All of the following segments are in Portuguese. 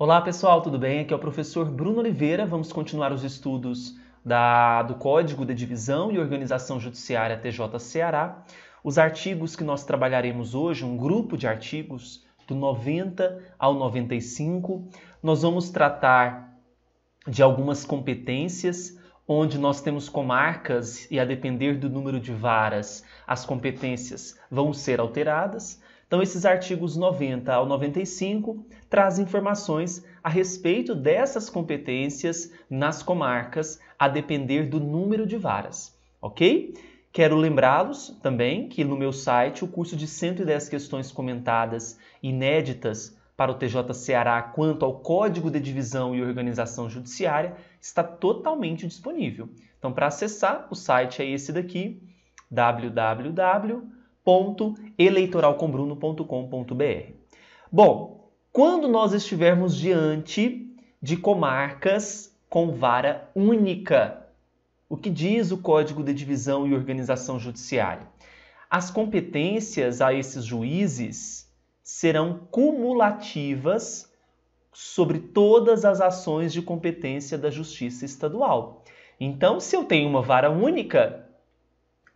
Olá pessoal, tudo bem? Aqui é o professor Bruno Oliveira. Vamos continuar os estudos da, do Código de Divisão e Organização Judiciária TJ Ceará. Os artigos que nós trabalharemos hoje, um grupo de artigos do 90 ao 95, nós vamos tratar de algumas competências onde nós temos comarcas e a depender do número de varas, as competências vão ser alteradas. Então, esses artigos 90 ao 95 trazem informações a respeito dessas competências nas comarcas, a depender do número de varas, ok? Quero lembrá-los também que no meu site o curso de 110 questões comentadas inéditas para o TJ Ceará quanto ao Código de Divisão e Organização Judiciária está totalmente disponível. Então, para acessar, o site é esse daqui, www.eleitoralcombruno.com.br. Bom, quando nós estivermos diante de comarcas com vara única, o que diz o Código de Divisão e Organização Judiciária? As competências a esses juízes serão cumulativas sobre todas as ações de competência da Justiça Estadual. Então, se eu tenho uma vara única,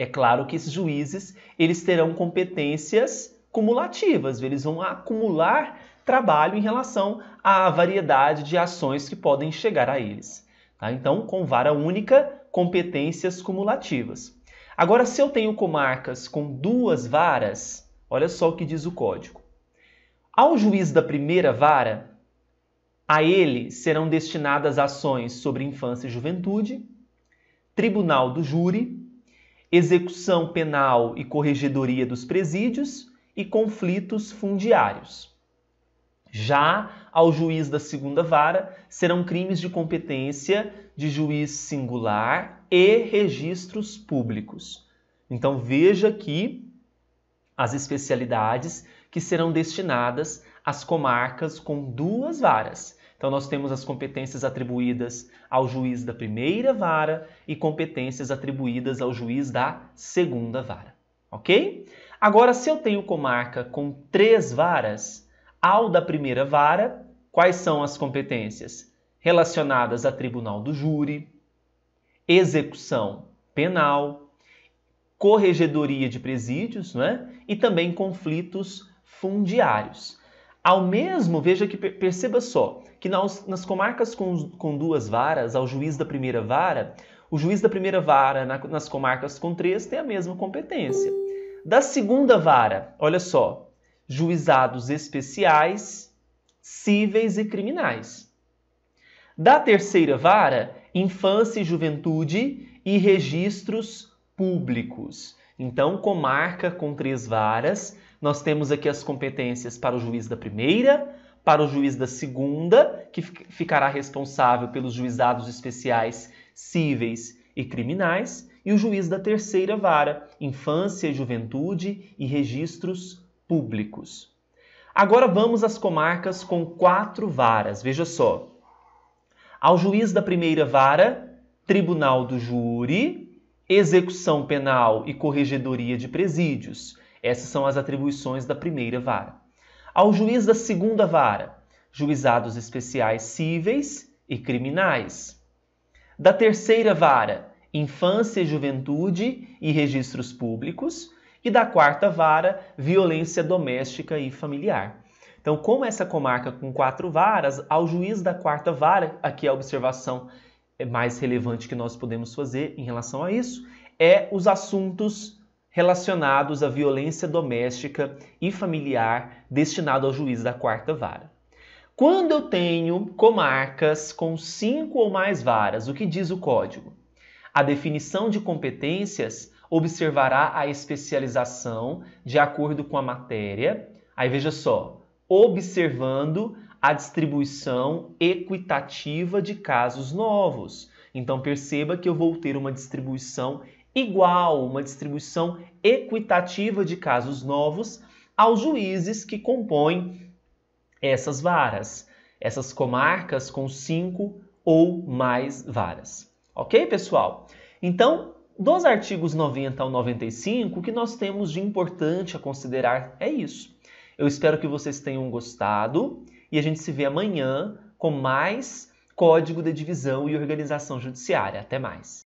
é claro que esses juízes eles terão competências cumulativas, eles vão acumular trabalho em relação à variedade de ações que podem chegar a eles. Tá? Então, com vara única, competências cumulativas. Agora, se eu tenho comarcas com duas varas, olha só o que diz o código. Ao juiz da primeira vara, a ele serão destinadas ações sobre infância e juventude, tribunal do júri, execução penal e corregedoria dos presídios e conflitos fundiários. Já ao juiz da segunda vara serão crimes de competência de juiz singular e registros públicos. Então veja aqui as especialidades que serão destinadas às comarcas com duas varas. Então, nós temos as competências atribuídas ao juiz da primeira vara e competências atribuídas ao juiz da segunda vara. Ok? Agora, se eu tenho comarca com três varas, ao da primeira vara, quais são as competências? Relacionadas a tribunal do júri, execução penal, corregedoria de presídios né? e também conflitos fundiários. Ao mesmo, veja que perceba só, que nas, nas comarcas com, com, duas varas, ao juiz da primeira vara, o juiz da primeira vara na, nas comarcas com três tem a mesma competência. Da segunda vara, olha só, juizados especiais, cíveis e criminais. Da terceira vara, infância e juventude e registros públicos. Então, comarca com três varas, nós temos aqui as competências para o juiz da primeira, para o juiz da segunda, que ficará responsável pelos juizados especiais cíveis e criminais, e o juiz da terceira vara, infância juventude e registros públicos. Agora vamos às comarcas com quatro varas. Veja só. Ao juiz da primeira vara, tribunal do júri, execução penal e corregedoria de presídios. Essas são as atribuições da primeira vara. Ao juiz da segunda vara, juizados especiais cíveis e criminais. Da terceira vara, infância e juventude e registros públicos. E da quarta vara, violência doméstica e familiar. Então, como essa comarca com quatro varas, ao juiz da quarta vara, aqui a observação mais relevante que nós podemos fazer em relação a isso, é os assuntos relacionados à violência doméstica e familiar destinado ao juiz da quarta vara. Quando eu tenho comarcas com cinco ou mais varas, o que diz o código? A definição de competências observará a especialização de acordo com a matéria. Aí veja só, observando a distribuição equitativa de casos novos. Então perceba que eu vou ter uma distribuição igual, uma distribuição equitativa de casos novos aos juízes que compõem essas varas, essas comarcas com cinco ou mais varas. Ok, pessoal? Então, dos artigos 90 ao 95, o que nós temos de importante a considerar é isso. Eu espero que vocês tenham gostado e a gente se vê amanhã com mais Código de Divisão e Organização Judiciária. Até mais.